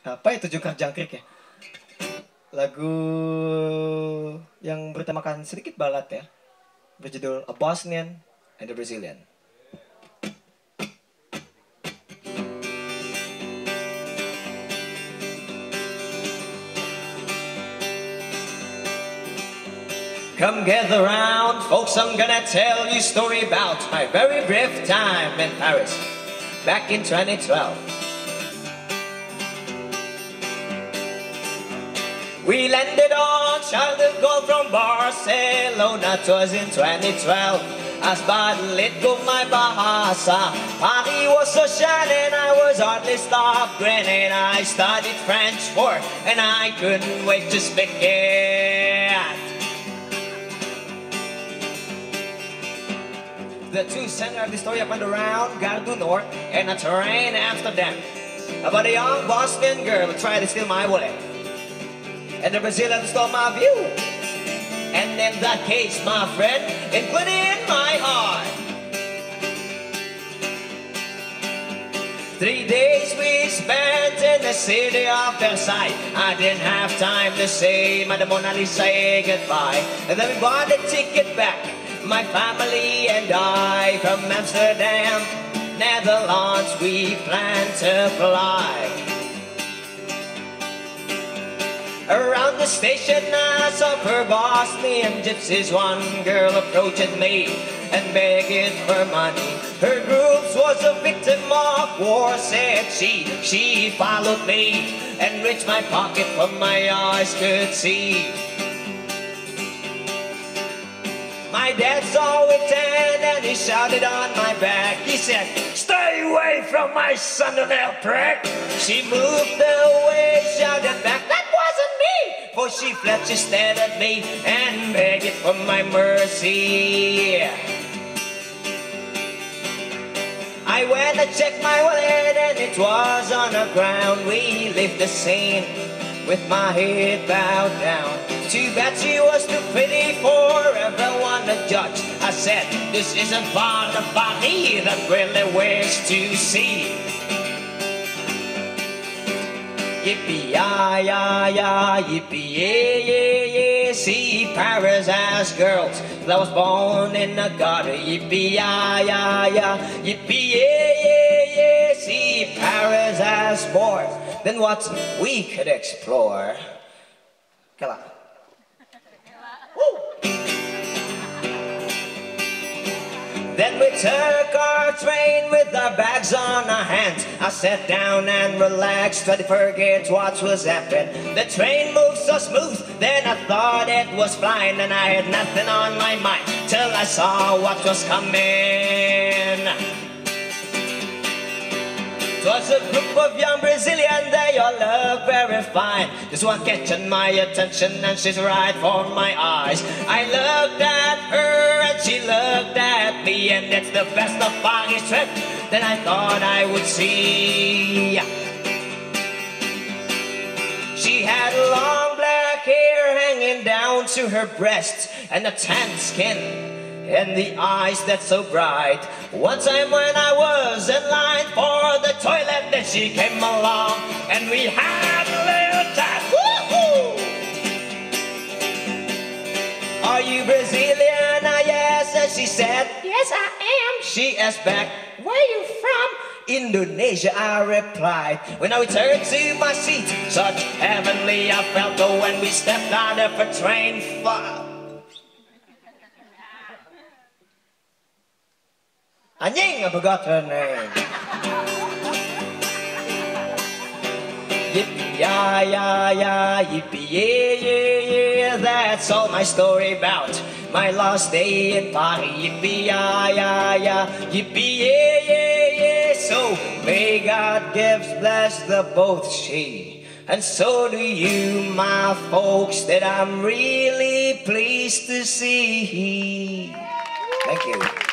apa itu juga jangkrik ya? Lagu yang bertemakan sedikit balat ya, berjudul A Bosnian and a Brazilian. Come gather round, folks, I'm gonna tell you a story about my very brief time in Paris back in 2012. We landed on Charles de Gaulle from Barcelona, it was in 2012. As bad let go my Bahasa. Paris was so shining, I was hardly stopped grinning. I studied French for, and I couldn't wait to speak it. The two center of the story upon the round Gare du Nord and a train Amsterdam about a young Bosnian girl who tried to steal my wallet. And the Brazilian stole my view. And in that case, my friend, it went in my heart. Three days we spent in the city of Versailles. I didn't have time to say Madame Mona Lisa goodbye. And then we bought a ticket back my family and I from Amsterdam, Netherlands, we plan to fly. Around the station I saw her Bosnian gypsies One girl approached me and begged for money Her group was a victim of war, said she She followed me and reached my pocket from my eyes could see My dad saw it and he shouted on my back. He said, Stay away from my son, little prick. She moved away, shouted back, That! For she fled, she stared at me and begged for my mercy. I went to check my wallet and it was on the ground. We left the scene with my head bowed down. Too bad she was too pretty for everyone to judge. I said, this isn't part of Paris that really wish to see. Yippee, yeah, yeah, yeah, yippee, yeah, yeah, yeah. See, Paris has girls that was born in the gutter. Yippee, yeah, yeah, yeah, yippee, yeah, yeah, yeah. See, Paris has more than what we could explore. Kela. Then we took our train with our bags on our hands. I sat down and relaxed, tried to forget what was happening. The train moved so smooth, then I thought it was flying, and I had nothing on my mind till I saw what was coming. Twas a group of young Brazilians, they all look very fine. This one catching my attention and she's right for my eyes. I looked at her and she looked at and it's the best of Paris trip that I thought I would see. She had long black hair hanging down to her breast and a tan skin and the eyes that's so bright. One time when I was in line for the toilet, then she came along and we had and Yes, I am. She asked back, Where you from? Indonesia, I replied. When I returned to my seat, such heavenly I felt when we stepped out of a train. Anjing, I forgot her name. Yippee, yeah, yeah, yeah, yippee, yeah, yeah, yeah. That's all my story about my last day in Paris. Yippee, yeah, yeah, yeah, yippee, yeah, yeah, yeah. So may God gives bless the both she. And so do you, my folks, that I'm really pleased to see. Thank you.